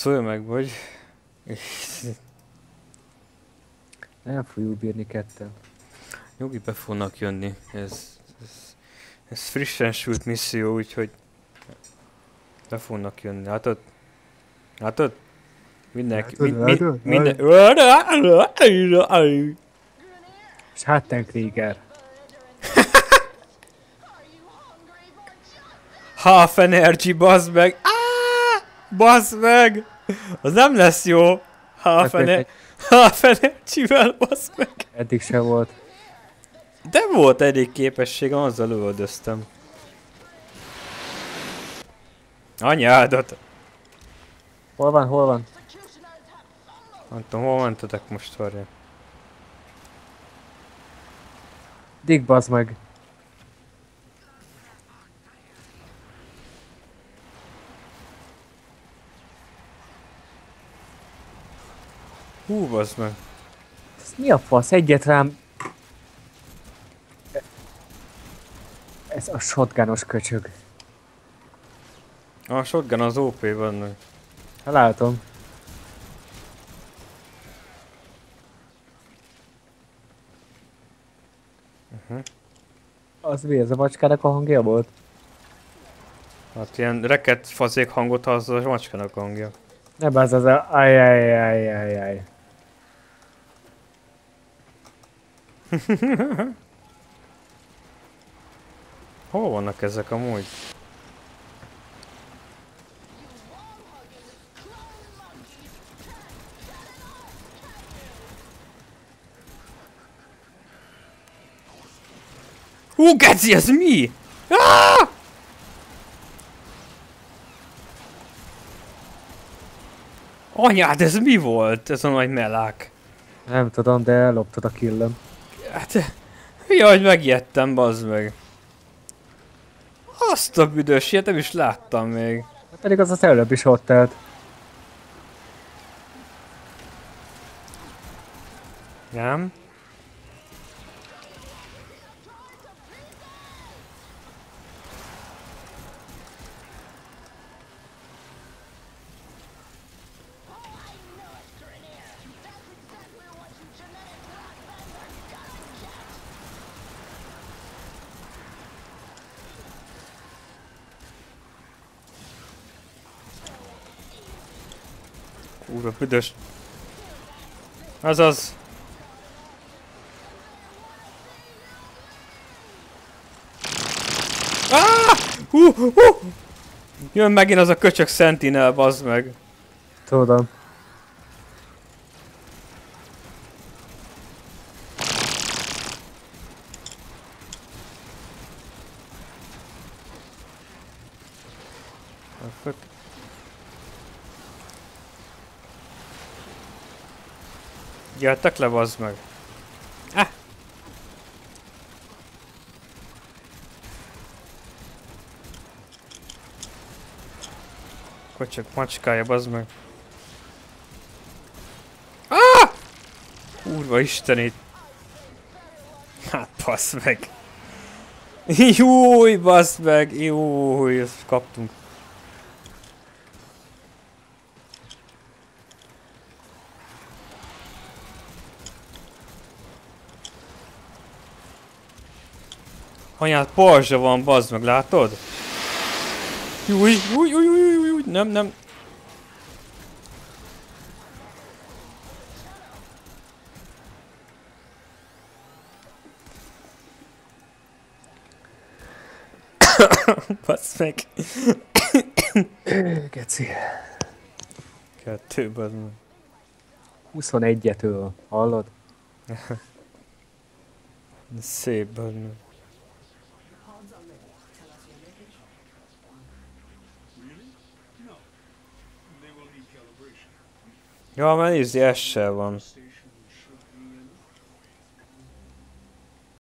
Szólj meg, vagy... Nem fogjuk bírni ketten. Jogi be fognak jönni. Ez, ez, ez frissen sült misszió, úgyhogy be fognak jönni. Látod? Látod? Mindenki, Látod, mi, mi, látod? minden... Schattenkrieger. Half energy, bazd meg! Ah! Bazd meg! Az nem lesz jó! Half, Hát, ener- half energy-vel, bazd meg! Eddig se volt. De volt eddig képességem, azzal lövöldöztem. Anyádat! Hol van, hol van? Nem tudom, hol mentetek most, várjál. Dig bazd meg. Hú, bazd meg. Ez mi a fasz? Egyet rám... Ez a shotgunos köcsög. A shotgun az OP van. Hát látom. Uh-huh. Az mi, ez a macskának a hangja volt? Hát ilyen reket fazék hangot az a macskának a hangja. Ne bazd az a... Ajjajjajjajjaj. Hol vannak ezek amúgy? Hú, geci, ez mi? Ah! Anyád, ez mi volt? Ez a nagy melák. Nem tudom, de elloptad a killem. Hát, jaj, hogy megijedtem, bazd meg. Azt a büdös, ilyet nem is láttam még. Pedig az az előbb is ott állt. Nem? Kurva büdös. Azaz. Ah! Hú, hú! Jön megint az a köcsök Sentinel, bazd meg. Tudom. Ah, Gyertek le, bazd meg. Ah! Kocsok macskája, bazd meg. Ah! Kurva istenét. Hát, bassz meg. Júj, bazd meg. Júj, kaptunk. Anyád, parzsa van, bazd meg, látod? Júj, júj, júj, júj, júj, júj, nem, nem. Basz meg. Geci. Kettő, bazd meg. 21-et öl. Hallod? Szép, bazd meg. Ja, mert ez se van.